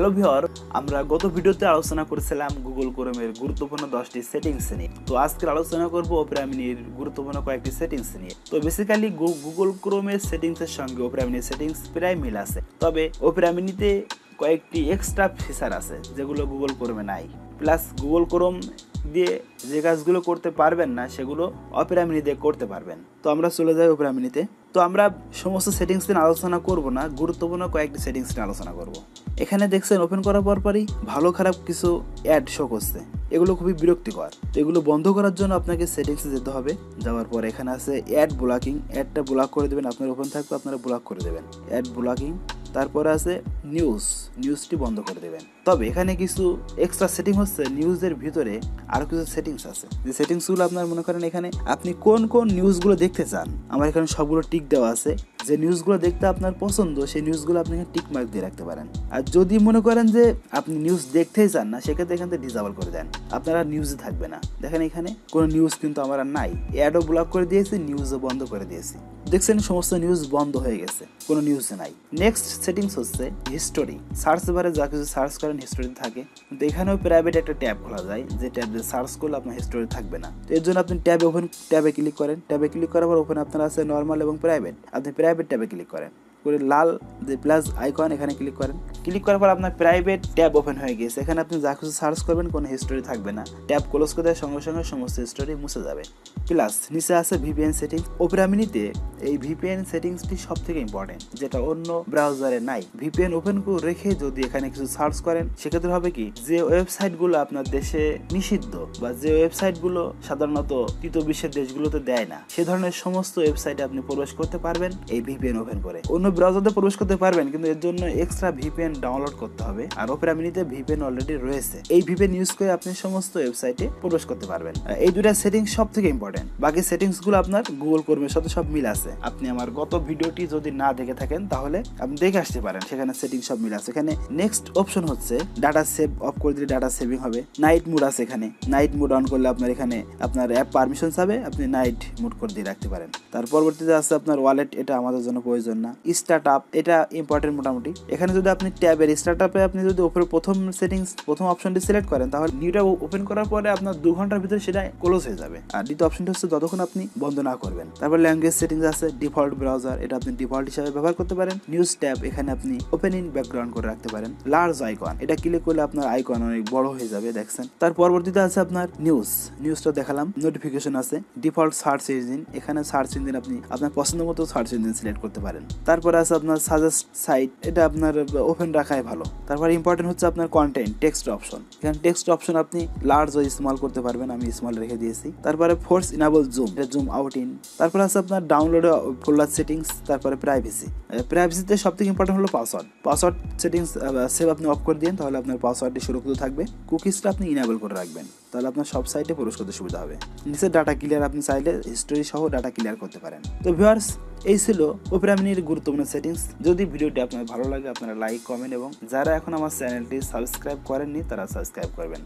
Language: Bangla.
হ্যালো ভিওর আমরা গত ভিডিওতে আলোচনা করেছিলাম গুগল ক্রোমের গুরুত্বপূর্ণ দশটি সেটিংস নিয়ে। তো আজকের আলোচনা করব ওপেরামিনির গুরুত্বপূর্ণ কয়েকটি সেটিংস নিয়ে। তো বেসিক্যালি গুগল ক্রোমের সেটিংসের সঙ্গে ওপেরামিনির সেটিংস প্রায় মিল আছে। তবে ওপেরামিনিতে কয়েকটি এক্সট্রা ফিচার আছে, যেগুলো গুগল ক্রোমে নাই। প্লাস গুগল ক্রোম দিয়ে যে কাজগুলো করতে পারবেন না, সেগুলো অপেরামিনি দিয়ে করতে পারবেন। তো আমরা চলে যাই অপেরামিনিতে তো আমরা সমস্ত সেটিংস নিয়ে আলোচনা করব না, গুরুত্বপূর্ণ কয়েকটি সেটিংস নিয়ে আলোচনা করব। এখানে দেখছেন ওপেন করার পর পরই ভালো খারাপ কিছু অ্যাড শো করছে। এগুলো খুবই বিরক্তিকর। তো এগুলো বন্ধ করার জন্য আপনাকে সেটিংসে যেতে হবে। যাওয়ার পর এখানে আছে অ্যাড ব্লকিং অ্যাডটা ব্লক করে দেবেন, আপনার ওপেন থাকবে, আপনারা ব্লক করে দেবেন। অ্যাড ব্লকিং তারপরে আছে নিউজ নিউজটি বন্ধ করে দেবেন। তবে এখানে কিছু এক্সট্রা সেটিং হচ্ছে। নিউজের ভিতরে আরও কিছু সেটিংস আছে। যে সেটিংসগুলো আপনার মনে করেন এখানে আপনি কোন কোন নিউজগুলো দেখতে চান, আমার এখানে সবগুলো টিক দেওয়া আছে। যে নিউজগুলো দেখতে আপনার পছন্দ, সেই নিউজগুলো আপনি টিক মার্ক দিয়ে রাখতে পারেন। আর যদি মনে করেন যে আপনি নিউজ দেখতেই চান না, সেক্ষেত্রে এখান থেকে ডিসেবল করে দেন। আপনারা নিউজে থাকবে না। দেখেন এখানে কোনো নিউজ কিন্তু আমার আর নাই। অ্যাডও ব্লক করে দিয়েছি নিউজও বন্ধ করে দিয়েছি। দেখছেন সমস্ত নিউজ বন্ধ হয়ে গেছে, কোনো নিউজ নাই। নেক্সট সেটিংস হচ্ছে হিস্টোরি সার্চ বারে যা কিছু সার্চ করেন হিস্টোরি থাকে। কিন্তু এখানেও প্রাইভেট একটা ট্যাব খোলা যায়, যে ট্যাব দিয়ে সার্চ করলে আপনার হিস্টোরি থাকবে না। তো এর জন্য আপনি ট্যাব ওপেন ট্যাবে ক্লিক করেন। ট্যাবে ক্লিক করার পর ওপেন আপনার আছে নর্মাল এবং প্রাইভেট আপনি প্রাইভেট ট্যাবে ক্লিক করেন। করে লাল যে প্লাস আইকন এখানে ক্লিক করেন। ক্লিক করার পর আপনার প্রাইভেট ট্যাব ওপেন হয়ে গেছে এখানে আপনি যা কিছু সার্চ করবেন, কোনো হিস্টোরি থাকবে না। ট্যাব ক্লোজ করে দেওয়ার সঙ্গে সঙ্গে সমস্ত হিস্টোরি মুছে যাবে। প্লাস নিচে আছে ভিপিএন সেটিংস ওপেরামিনিতে এই ভিপিএন সেটিংসটি সব থেকে ইম্পর্টেন্ট যেটা অন্য ব্রাউজারে নাই। ভিপিএন ওপেন করে রেখে যদি এখানে কিছু সার্চ করেন, সেক্ষেত্রে হবে কি? যে ওয়েবসাইটগুলো আপনার দেশে নিষিদ্ধ বা যে ওয়েবসাইটগুলো সাধারণত তৃতীয় বিশ্বের দেশগুলোতে দেয় না, সে ধরনের সমস্ত ওয়েবসাইটে আপনি প্রবেশ করতে পারবেন এই ভিপিএন ওপেন করে। অন্য ব্রাউজারে প্রবেশ করতে পারবেন, কিন্তু এর জন্য এক্সট্রা ভিপিএন ডাউনলোড করতে হবে। আর ওপেরা মিনিতে ভিপিএন অলরেডি রয়েছে। এই ভিপিএন ইউজ করে আপনি সমস্ত ওয়েবসাইটে প্রবেশ করতে পারবেন। এই দুটা সেটিংস সব থেকে ইম্পর্টেন্ট বাকি সেটিংসগুলো আপনার গুগল কর্মের সাথে সব মিল আছে। আপনি আমার গত ভিডিওটি যদি না দেখে থাকেন, তাহলে আপনি দেখে আসতে পারেন। সেখানে সেটিং সব মিল আছে। এখানে নেক্সট অপশন হচ্ছে ডাটা সেভ অফ করে দিলে ডাটা সেভিং হবে। নাইট মুড আছে এখানে। নাইট মুড অন করলে আপনার এখানে আপনার অ্যাপ পারমিশন চাবে আপনি নাইট মুড করে দিয়ে রাখতে পারেন। তার পরবর্তীতে আছে আপনার ওয়ালেট এটা আমাদের জন্য প্রয়োজন না। স্টার্ট আপ এটা ইম্পর্টেন্ট মোটামুটি। এখানে যদি আপনি ট্যাবের স্টার্ট আপে আপনি যদি উপরে প্রথম সেটিংস প্রথম অপশনটি সিলেক্ট করেন, তাহলে নিউটা ওপেন করার পরে আপনার দু ঘণ্টার ভিতরে সেটা ক্লোজ হয়ে যাবে। আর দ্বিতীয় অপশনটা হচ্ছে যতক্ষণ আপনি বন্ধ না করবেন। তারপর ল্যাঙ্গুয়েজ সেটিংস আছে ডিফল্ট ব্রাউজার এটা আপনি ডিফল্ট হিসাবে ব্যবহার করতে পারেন। নিউজ ট্যাব এখানে আপনি ওপেন ইন ব্যাকগ্রাউন্ড করে রাখতে পারেন। লার্জ আইকন এটা ক্লিক করলে আপনার আইকন অনেক বড় হয়ে যাবে, দেখছেন? তার পরবর্তীতে আছে আপনার নিউজ নিউজটা দেখালাম নোটিফিকেশন আছে ডিফল্ট সার্চ ইঞ্জিন এখানে সার্চ ইঞ্জিন আপনি আপনার পছন্দ মতো সার্চ ইঞ্জিন সিলেক্ট করতে পারেন। তারপরে আছে আপনার সাজেস্ট সাইট এটা আপনার ওপেন রাখাই ভালো। তারপর ইম্পর্টেন্ট হচ্ছে আপনার কন্টেন্ট টেক্সট অপশন এখানে টেক্সট অপশন আপনি লার্জ ও স্মল করতে পারবেন, আমি স্মল রেখে দিয়েছি। তারপরে ফোর্স ইনাবল জুম এটা জুম আউট ইন তারপরে আছে আপনার ডাউনলোড ফোল্ডার সেটিংস তারপরে প্রাইভেসি প্রাইভেসিতে সব থেকে ইম্পর্টেন্ট হলো পাসওয়ার্ড পাসওয়ার্ড সেটিংস সেভ আপনি অফ করে দিন তাহলে আপনার পাসওয়ার্ডটি সুরক্ষিত থাকবে। কুকিজটা আপনি ইনাবল করে রাখবেন, তাহলে আপনার সব সাইটে প্রবেশ করতে সুবিধা হবে। নিচে ডাটা ক্লিয়ার আপনি চাইলে হিস্টোরি সহ ডাটা ক্লিয়ার করতে পারেন। তো ভিউয়ার্স এই ছিল ওপেরামিনির গুরুত্বপূর্ণ সেটিংস যদি ভিডিওটি আপনার ভালো লাগে, আপনারা লাইক কমেন্ট এবং যারা এখন আমার চ্যানেলটি সাবস্ক্রাইব করেননি, তারা সাবস্ক্রাইব করবেন।